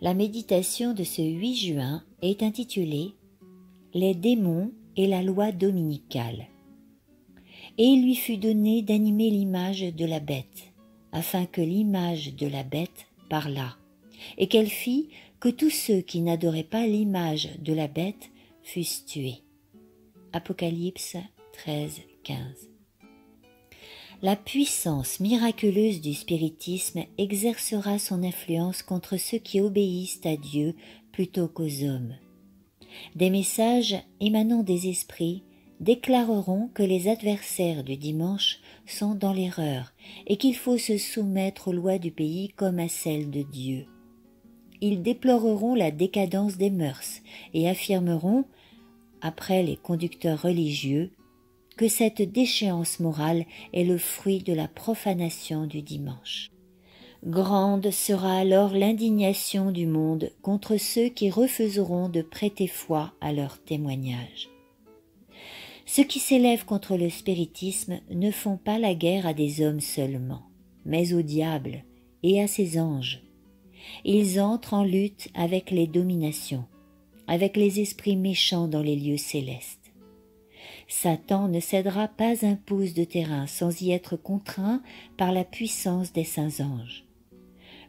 La méditation de ce 8 juin est intitulée Les démons et la loi dominicale. Et il lui fut donné d'animer l'image de la bête, afin que l'image de la bête parlât, et qu'elle fit que tous ceux qui n'adoraient pas l'image de la bête fussent tués. Apocalypse 13, 15. La puissance miraculeuse du spiritisme exercera son influence contre ceux qui obéissent à Dieu plutôt qu'aux hommes. Des messages émanant des esprits déclareront que les adversaires du dimanche sont dans l'erreur et qu'il faut se soumettre aux lois du pays comme à celles de Dieu. Ils déploreront la décadence des mœurs et affirmeront, après les conducteurs religieux, que cette déchéance morale est le fruit de la profanation du dimanche. Grande sera alors l'indignation du monde contre ceux qui refuseront de prêter foi à leur témoignage. Ceux qui s'élèvent contre le spiritisme ne font pas la guerre à des hommes seulement, mais au diable et à ses anges. Ils entrent en lutte avec les dominations, avec les esprits méchants dans les lieux célestes. Satan ne cédera pas un pouce de terrain sans y être contraint par la puissance des saints anges.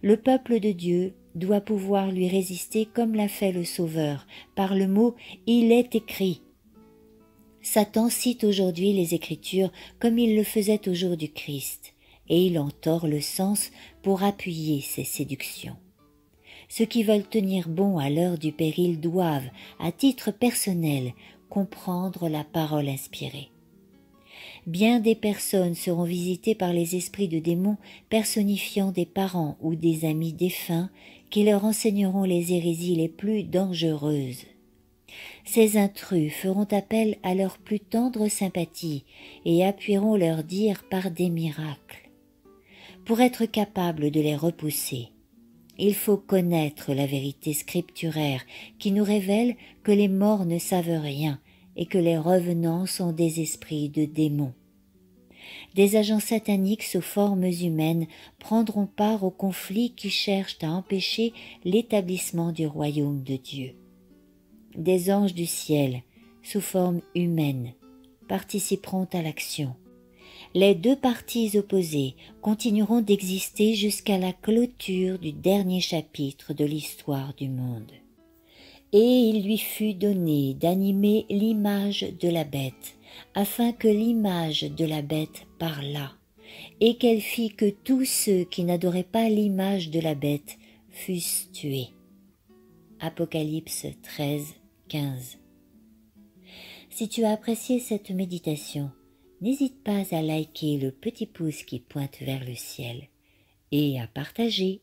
Le peuple de Dieu doit pouvoir lui résister comme l'a fait le Sauveur, par le mot Il est écrit. Satan cite aujourd'hui les Écritures comme il le faisait au jour du Christ, et il en tord le sens pour appuyer ses séductions. Ceux qui veulent tenir bon à l'heure du péril doivent, à titre personnel, comprendre la parole inspirée. Bien des personnes seront visitées par les esprits de démons personnifiant des parents ou des amis défunts qui leur enseigneront les hérésies les plus dangereuses. Ces intrus feront appel à leur plus tendre sympathie et appuieront leurs dires par des miracles. Pour être capable de les repousser, il faut connaître la vérité scripturaire qui nous révèle que les morts ne savent rien et que les revenants sont des esprits de démons. Des agents sataniques sous formes humaines prendront part aux conflits qui cherchent à empêcher l'établissement du royaume de Dieu. Des anges du ciel, sous forme humaine, participeront à l'action les deux parties opposées continueront d'exister jusqu'à la clôture du dernier chapitre de l'histoire du monde. Et il lui fut donné d'animer l'image de la bête, afin que l'image de la bête parlât, et qu'elle fit que tous ceux qui n'adoraient pas l'image de la bête fussent tués. Apocalypse 13, 15. Si tu as apprécié cette méditation, n'hésite pas à liker le petit pouce qui pointe vers le ciel et à partager